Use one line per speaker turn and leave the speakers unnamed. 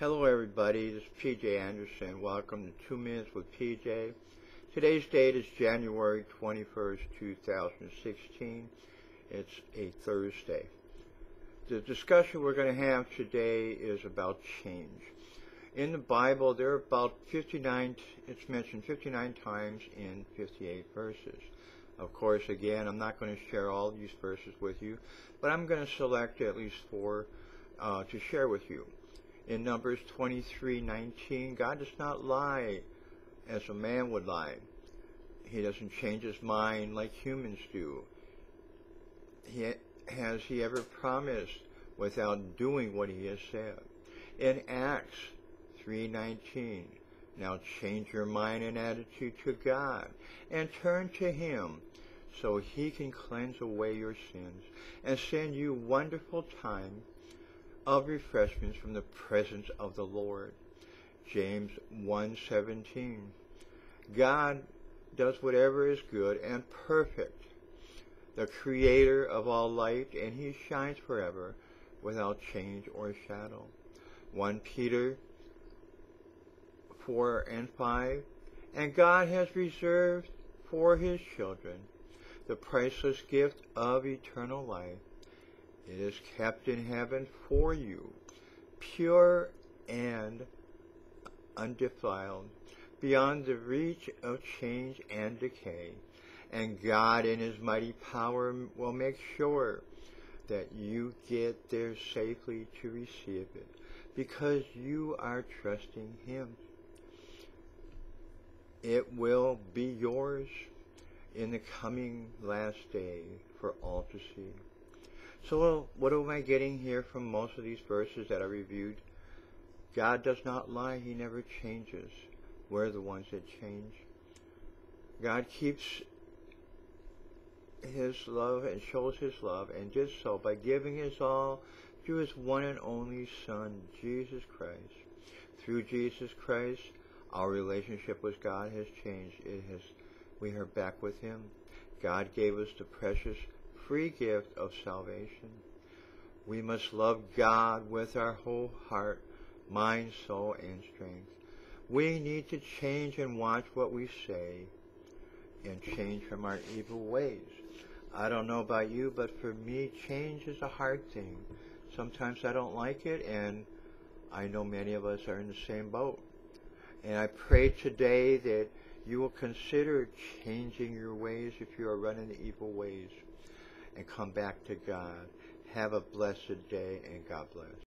Hello everybody, this is PJ Anderson. Welcome to 2 Minutes with PJ. Today's date is January 21st, 2016. It's a Thursday. The discussion we're going to have today is about change. In the Bible, there are about 59, it's mentioned 59 times in 58 verses. Of course, again, I'm not going to share all these verses with you, but I'm going to select at least four uh, to share with you. In Numbers 23:19, God does not lie as a man would lie. He doesn't change his mind like humans do. He, has he ever promised without doing what he has said? In Acts 3:19, now change your mind and attitude to God and turn to him so he can cleanse away your sins and send you wonderful time of refreshments from the presence of the Lord. James 1:17. God does whatever is good and perfect, the creator of all light, and he shines forever without change or shadow. 1 Peter 4 and 5. And God has reserved for his children the priceless gift of eternal life it is kept in heaven for you, pure and undefiled, beyond the reach of change and decay. And God in his mighty power will make sure that you get there safely to receive it because you are trusting him. It will be yours in the coming last day for all to see. So what am I getting here from most of these verses that I reviewed? God does not lie. He never changes. We're the ones that change. God keeps his love and shows his love and did so by giving his all to his one and only son, Jesus Christ. Through Jesus Christ, our relationship with God has changed. It has, we are back with him. God gave us the precious free gift of salvation. We must love God with our whole heart, mind, soul, and strength. We need to change and watch what we say and change from our evil ways. I don't know about you, but for me, change is a hard thing. Sometimes I don't like it, and I know many of us are in the same boat. And I pray today that you will consider changing your ways if you are running the evil ways and come back to God. Have a blessed day and God bless.